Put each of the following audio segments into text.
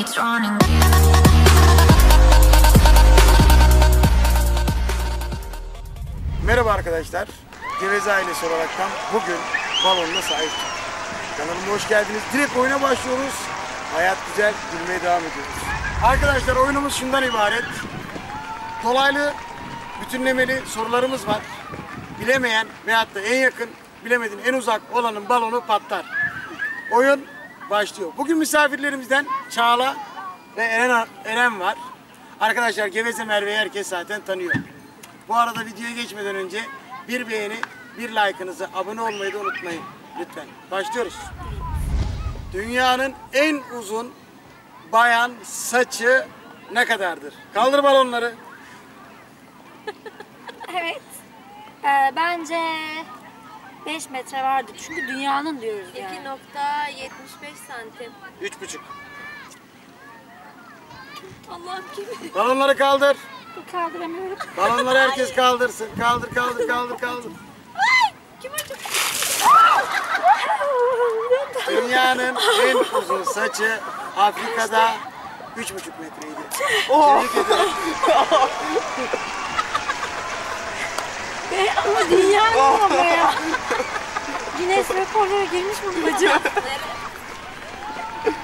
it's running. Merhaba arkadaşlar. Geveze ailesi olaraktan bugün balonuna sahip. Kanalıma hoş geldiniz. Direkt oyuna başlıyoruz. Hayat güzel, gülmeye devam ediyoruz. Arkadaşlar oyunumuz şundan ibaret. Dolaylı, bütünlemeli sorularımız var. Bilemeyen veyahut da en yakın, bilemediğin en uzak olanın balonu patlar. Oyun başlıyor. Bugün misafirlerimizden Çağla ve Eren, Eren var. Arkadaşlar Geveze Merve'yi herkes zaten tanıyor. Bu arada videoya geçmeden önce bir beğeni, bir like'ınızı, abone olmayı da unutmayın. Lütfen. Başlıyoruz. Dünyanın en uzun bayan saçı ne kadardır? Kaldır balonları. Evet. Ee, bence 5 metre vardır. Çünkü dünyanın diyoruz yani. 2.75 santim. Üç buçuk. Allah'ım kim? Balonları kaldır. Kaldıramıyorum. Balonları herkes kaldırsın. Kaldır, kaldır, kaldır, kaldır. Kim acaba? Dünyanın en uzun saçı Afrika'da üç buçuk metreydi. Tebrik ederim. Ama dünyanın ama ya. Guinness rekorlara girmiş bu bacım.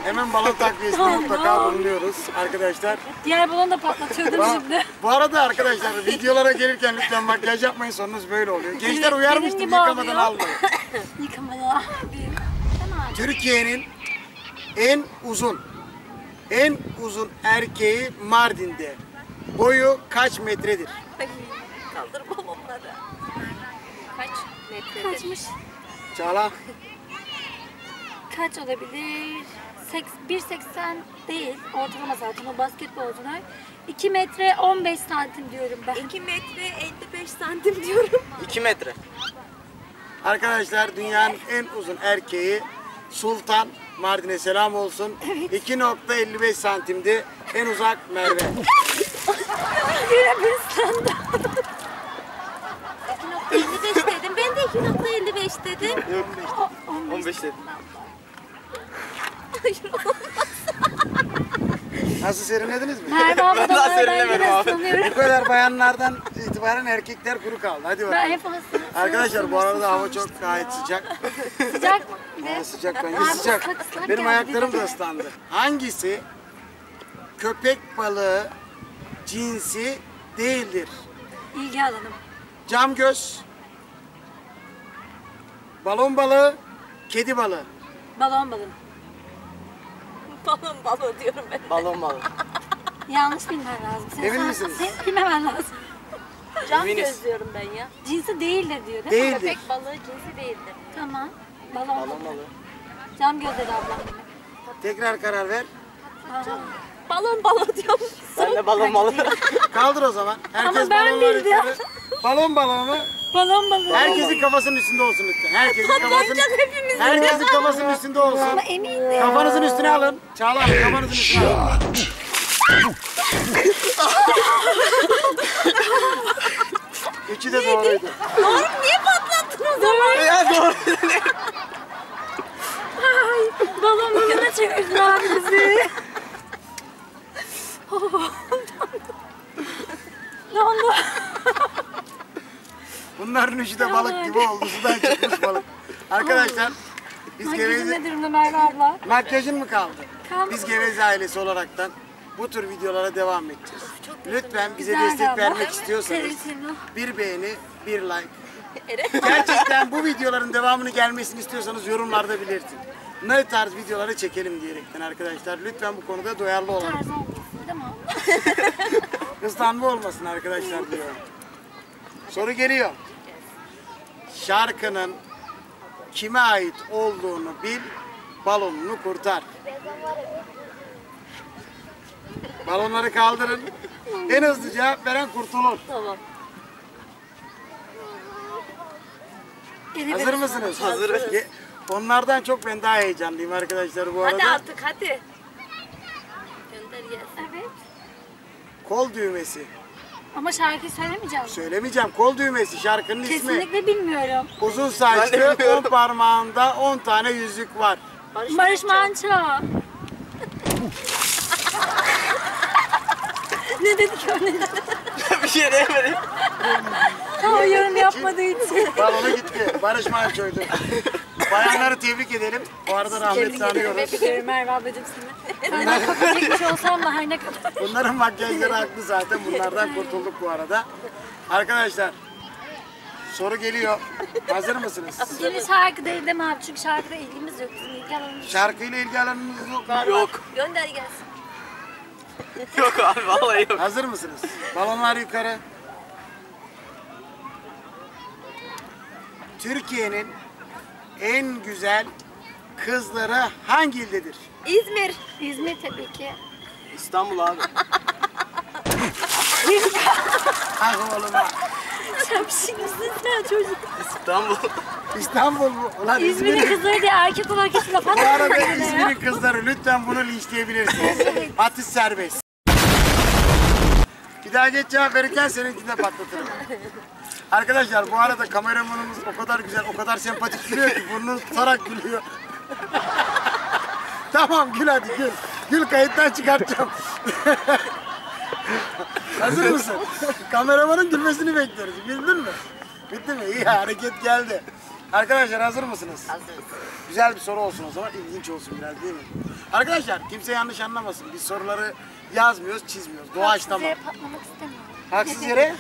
Hemen balon takviyesinde Tamam. mutlaka bulunuyoruz arkadaşlar. Diğer balonu da patlatıyordum şimdi. bu arada arkadaşlar videolara gelirken lütfen makyaj yapmayın sonunuz böyle oluyor. Gençler uyarmıştım yıkamadan almayın. Yıkamadan abi. Tamam. Türkiye'nin en uzun, en uzun erkeği Mardin'de. Boyu kaç metredir? Ay, Kaldır balonları. Kaç metredir? Kaçmış? Çağla. Kaç olabilir? Seks- 1.80 değil. Ortalama zaten o basketbolcular. 2 metre 15 santim diyorum ben. 2 metre 55 santim diyorum. 2 metre. Arkadaşlar dünyanın en uzun erkeği Sultan. Mardin'e selam olsun. 2.55 santimdi. En uzak Merve. Yine bir sanda. 2.55 dedi. Yok. 15 dedi. Hayır Nasıl serinlediniz mi? Merve abla da serinlemedim abi. Bu kadar bayanlardan itibaren erkekler kuru kaldı. Hadi bakalım. Ben hep. Arkadaşlar bu arada hava çok gayet sıcak. Sıcak mı? Aa, sıcak bence sıcak. Benim ayaklarım da ıslandı. Hangisi köpek balığı cinsi değildir? İlgi alanım. Cam göz, balon balığı, kedi balığı. Balon balon. balon balon diyorum ben. Balon balon. Yanlış bilmen lazım. Sen, Emin sen- misiniz? Senin bilmemen lazım. Cam Eminiz. göz diyorum ben ya. Cinsi değildir diyor değil mi? Değildir. Köpek balığı cinsi değildir. Tamam. Balon, Balon balon. Cam göz dedi ablam. Tekrar karar ver. Balon balon diyorum. Ben de balon balon. Kaldır o zaman. Herkes Ama ben balonları bildim. Balon balonu Balon balon. herkesin kafasının üstünde olsun lütfen. Herkesin kafasının, Patlayacak hepimizin. herkesin kafasının üstünde olsun. Ama eminim. Kafanızın üstüne alın. Çağla Hanım, kafanızın üstüne alın. Üçü de doğruydu. Doğru niye patlattın o zaman? ya doğru. Ay, balon balona çevirdin abi bizi. ne oldu? Bunların üçü de balık gibi oldu. Sudan çıkmış balık. Arkadaşlar biz Makyajın geveze... ne durumda Merve abla? Makyajın mı kaldı? Kaldı. Biz Geveze ailesi olaraktan bu tür videolara devam edeceğiz. Lütfen bize Güzeldi destek abla. vermek istiyorsanız bir beğeni, bir like. Gerçekten bu videoların devamını gelmesini istiyorsanız yorumlarda belirtin. Ne tarz videoları çekelim diyerekten arkadaşlar. Lütfen bu konuda duyarlı olalım. Tarz olmasın değil mi? Hızlanma olmasın arkadaşlar diyor. Soru geliyor. Şarkının kime ait olduğunu bil, balonunu kurtar. Balonları kaldırın. En hızlı cevap veren kurtulur. Tamam. Hazır mısınız? Hazırız. Onlardan çok ben daha heyecanlıyım arkadaşlar bu Hadi arada. artık hadi. Gönder gelsin. Evet. Kol düğmesi. Ama şarkıyı söylemeyeceğim. Söylemeyeceğim. Kol düğmesi şarkının ismi. Kesinlikle bilmiyorum. Uzun saçlı, on parmağında 10 tane yüzük var. Barış Manço. Ne dedik örneğin? bir şey demedim. Ama yorum yapmadığı için. Balona gitti. Barış Manço'ydu. Bayanları tebrik edelim. Bu arada rahmet tanıyoruz. Tebrik ederim Merve ablacığım seni. Kopya çekmiş olsam da her ne kadar. Bunların makyajları haklı zaten. Bunlardan kurtulduk bu arada. Arkadaşlar soru geliyor. Hazır mısınız? Yeni şarkı değil mi abi? Çünkü şarkıda ilgimiz yok. Bizim ilgi alanımız. Şarkıyla ilgi alanınız yok galiba. Yok. Gönder gelsin. Yok abi vallahi yok. Hazır mısınız? Balonlar yukarı. Türkiye'nin en güzel kızları hangi ildedir? İzmir. İzmir tabii ki. İstanbul abi. Ah oğlum ha. Şapşinizsin sen çocuk. İstanbul. İstanbul mu? Ulan İzmir'in İzmir'in kızları diye erkek olarak hiç laf Bu arada. İzmir'in kızları lütfen bunu linçleyebilirsiniz. Atış serbest. Bir daha geç cevap verirken seninkini de patlatırım. Arkadaşlar bu arada kameramanımız o kadar güzel, o kadar sempatik gülüyor ki burnunu tutarak gülüyor. tamam gül hadi gül. Gül kayıttan çıkartacağım. Hazır mısın? Kameramanın gülmesini bekliyoruz. Güldün mü? Bitti mi? İyi hareket geldi. Arkadaşlar hazır mısınız? Hazırız. Güzel bir soru olsun o zaman, ilginç olsun biraz değil mi? Arkadaşlar kimse yanlış anlamasın. Biz soruları yazmıyoruz, çizmiyoruz. Doğaçlama. Size patlamak istemiyorum. Haksız yere?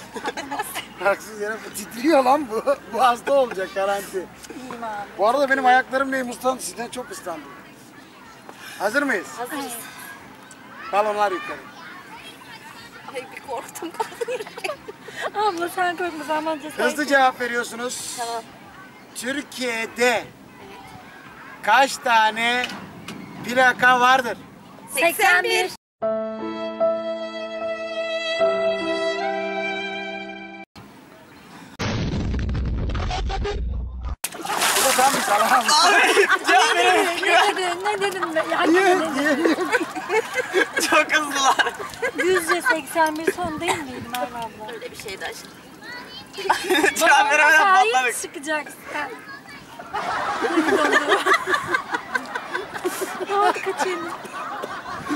Haksız yere titriyor lan bu. Bu hasta olacak garanti. İyiyim abi. Bu arada benim ayaklarım neyim ıslandı. Sizden çok ıslandım. Hazır mıyız? Hazırız. Balonlar yukarı. Ay bir korktum kaldım. Abla sen korkma sen bence sen. Hızlı cevap veriyorsunuz. Tamam. Türkiye'de kaç tane plaka vardır? 81. Bu da tam bir salam. ne dedin? Ne dedin? be? Ya, Niye? ne dedin? Niye? Çok hızlılar. Düzce 81 son değil miydi Merve abla? Öyle bir şeydi aşkım. Cevap veremeden patladık. çıkacaksın. Ne oldu kaçayım?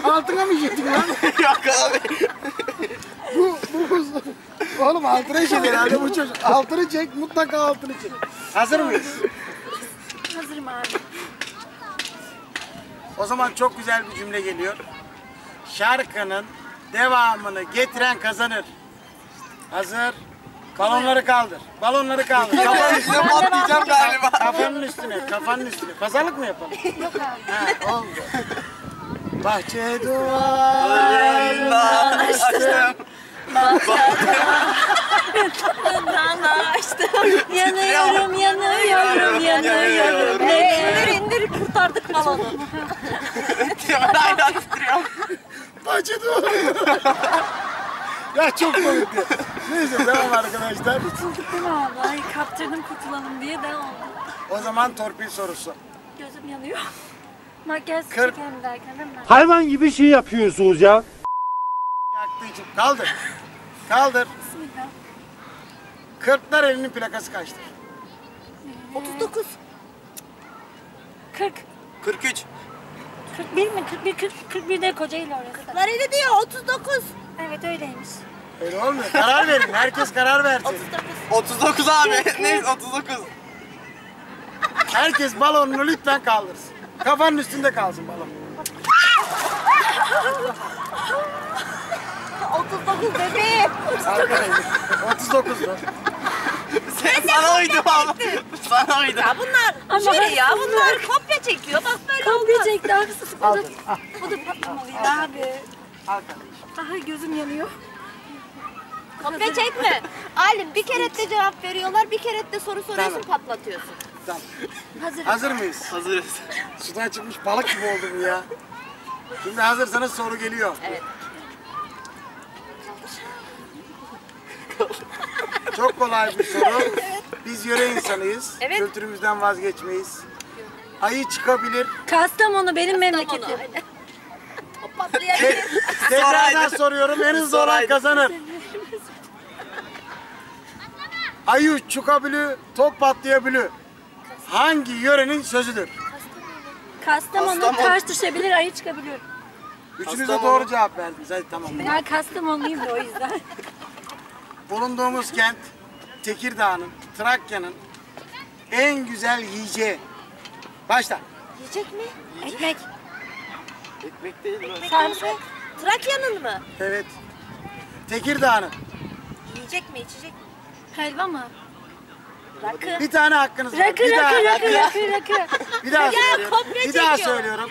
Altına mı yedik lan? Yok abi. Bu, bu, bu. Oğlum altına çek herhalde bu çocuk. Altını çek, mutlaka altını çek. Hazır mıyız? Hazırım abi. O zaman çok güzel bir cümle geliyor. Şarkının devamını getiren kazanır. Hazır. Balonları kaldır. Balonları kaldır. Kafanın üstüne patlayacağım galiba. Kafanın üstüne, kafanın üstüne. Pazarlık mı yapalım? Yok abi. Ha, oldu. Bahçe duvarlarına Açtım. Nana açtım. Yanıyorum, yanıyorum, yanıyorum. İndir indir kurtardık balonu. Hala titriyorum. Bahçe duvarlarına. ya çok komikti. Neyse devam arkadaşlar. Kurtulduk değil mi abi? Ay kaptırdım kurtulalım diye devam oldu. O zaman torpil sorusu. Gözüm yanıyor. Makyaj Kırk. çekelim derken değil mi? Hayvan gibi şey yapıyorsunuz ya. Yaktığı için. Kaldır. Kaldır. Bismillah. Kırklar elinin plakası kaçtır? 39. 40. 43. 41 mi? 41, 40, 41 de Kocaeli orası da. Lan öyle diyor 39. Evet öyleymiş. Öyle olmuyor. Karar verin. Herkes karar versin. 39. 39 abi. Neyse 39. Herkes balonunu lütfen kaldırsın. Kafanın üstünde kalsın balon. 39 bebeğim. Arkadaşlar 39 mu? Sen, sana uydum abi. Sana uydum. Ya bunlar Ama şöyle ya bunlar kopya çekiyor. Bak böyle Kapıyı olmaz. çekti haksız. O da, Al. al, o da patlamalıydı abi. al kardeşim. Aha gözüm yanıyor. Kopya çekme. Alim bir kere de cevap veriyorlar. Bir kere de soru soruyorsun patlatıyorsun. Tamam. Hazır. Hazır mıyız? Hazırız. Sudan çıkmış balık gibi oldu bu ya. Şimdi hazırsanız soru geliyor. Evet. Çok kolay bir soru. Biz yöre insanıyız. Evet. Kültürümüzden vazgeçmeyiz. Ayı çıkabilir. Kastamonu benim memleketim. patlayabilir. Tekrardan soruyorum. En hızlı olan kazanır. Ayı çıkabilir, top patlayabilir. Hangi yörenin sözüdür? Kastamonu Kastamonu. taş düşebilir, ayı çıkabiliyor. Üçünüz de doğru cevap verdiniz. Hadi tamam. Ben Kastamonluyum da o yüzden. Bulunduğumuz kent Tekirdağ'ın, Trakya'nın en güzel yiyeceği. Başla. Yiyecek mi? Ekmek. Ekmek değil mi? Sarımsak. Trakya'nın mı? Evet. Tekirdağ'ın. Yiyecek mi, içecek mi? Helva mı? Rakı. Bir tane hakkınız var. Rakı bir daha, rakı rakı rakı rakı. bir daha Ya, söylüyorum. Bir daha söylüyorum.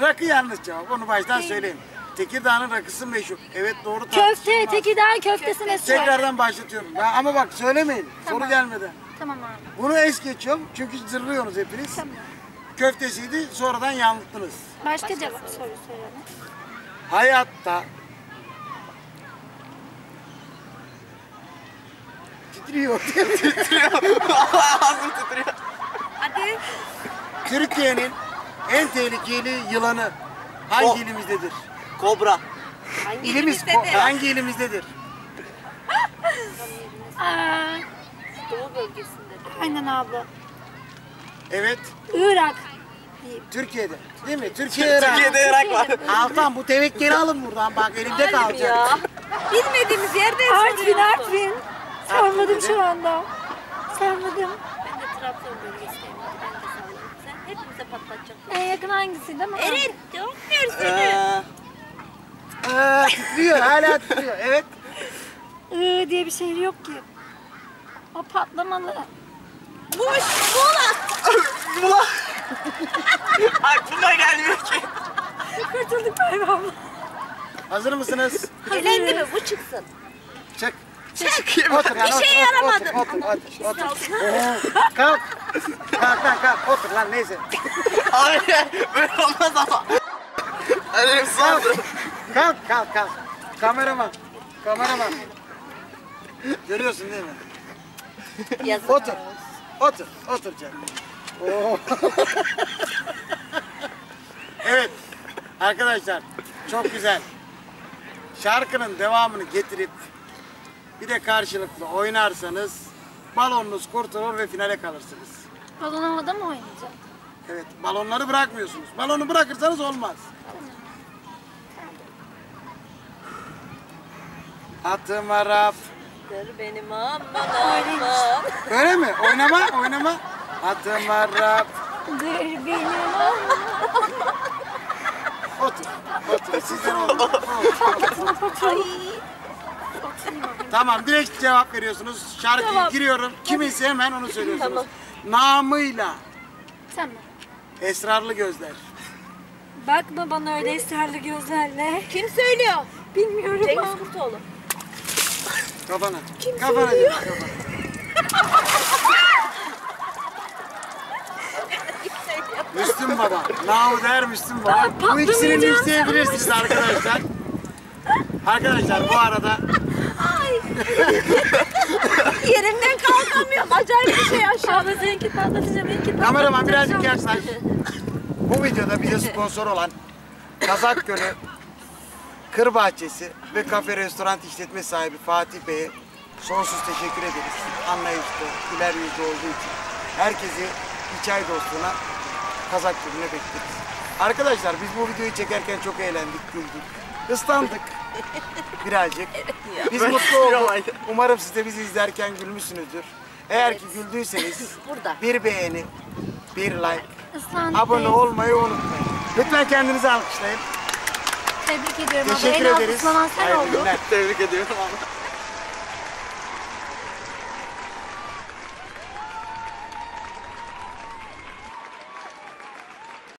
Rakı yanlış cevap. Onu baştan söyleyeyim. Tekirdağ'ın rakısı meşhur. Evet doğru. Köfte, tartışılmaz. Tekirdağ köftesi ne var? Tekrardan başlatıyorum. Ben, ama bak söylemeyin. Soru gelmeden. Tamam abi. Bunu es geçiyorum çünkü zırlıyorsunuz hepiniz. Tamam. Köftesiydi sonradan yanılttınız. Başka cevap soru soralım. Hayatta titriyor. Ağzım titriyor. Hadi. Türkiye'nin en tehlikeli yılanı hangi ilimizdedir? Kobra. Hangi İlimiz de? hangi ilimizdedir? Aa, Doğu bölgesinde. aynen abla. Evet, Irak. Türkiye'de. Değil mi? Türkiye Irak. Türkiye'de Irak var. Altan bu tevekkeli alın buradan bak elimde kalacak. ya. Bilmediğimiz yerde Artvin, soruyorsun. Artvin. Sormadım şu anda. Sormadım. Ben de Trabzon bölgesindeyim. Ben de salladım. Sen hepimize patlatacaksın. En yakın hangisi değil mi? Eren, cevap versene. Ee, Aa, titriyor hala titriyor. Evet. Iı diye bir şehir yok ki. O patlamalı. Muş, Muğla. Ulan. Aklıma gelmiyor ki. Kurtulduk galiba abla. Hazır mısınız? Elendi mi? Bu çıksın. Çık. Otur lan, Bir otur, şey otur, yaramadı. Otur, otur, otur. otur. Oo, kalk. Kalk lan kalk. Otur lan neyse. Hayır. Böyle olmaz ama. Elim Kalk. Kalk kalk kalk. Kameraman. Kameraman. Görüyorsun değil mi? Yazık. Otur. Otur. Otur canım. Oo. evet. Arkadaşlar çok güzel. Şarkının devamını getirip bir de karşılıklı oynarsanız balonunuz kurtulur ve finale kalırsınız. Balon havada mı oynayacak? Evet, balonları bırakmıyorsunuz. Balonu bırakırsanız olmaz. Atım Arap. Dur benim aman aman. Öyle mi? Oynama, oynama. Atım Arap. Dur benim Otur. Otur. Sizden oldu. Ay. Tamam, direkt cevap veriyorsunuz. Şarkıyı Tamam. giriyorum. Kiminse hemen onu söylüyorsunuz. Tamam. Namıyla Tamam. esrarlı gözler. Bakma bana öyle ısrarlı gözlerle. Kim söylüyor? Bilmiyorum Cengiz. Kurtoğlu. Kafana. Kafana canım, kafana. Müslüm Baba. Now der Müslüm Baba. Bu ikisini patlamayacağım isteyebilirsiniz arkadaşlar. Arkadaşlar bu arada Yerimden kalkamıyorum. Acayip bir şey aşağı. Abla seninki patlatacağım, benimki kameraman birazcık patlatacağım. yaklaş. Bu videoda bize sponsor olan Kazak Gölü Kır Bahçesi ve kafe restoran işletme sahibi Fatih Bey'e sonsuz teşekkür ederiz. Anlayışlı, güler yüzlü olduğu için. Herkesi bir çay dostluğuna Kazak Gölü'ne bekleriz. Arkadaşlar biz bu videoyu çekerken çok eğlendik, güldük. Islandık birazcık. Biz mutlu olduk. Umarım siz de bizi izlerken gülmüşsünüzdür. Eğer ki güldüyseniz Burada. bir beğeni, bir like, Islandık. abone olmayı unutmayın. Lütfen kendinizi alkışlayın. Tebrik ediyorum abla. Teşekkür En ederiz. ıslanan sen Hayırlı oldun. günler. Tebrik ediyorum ama.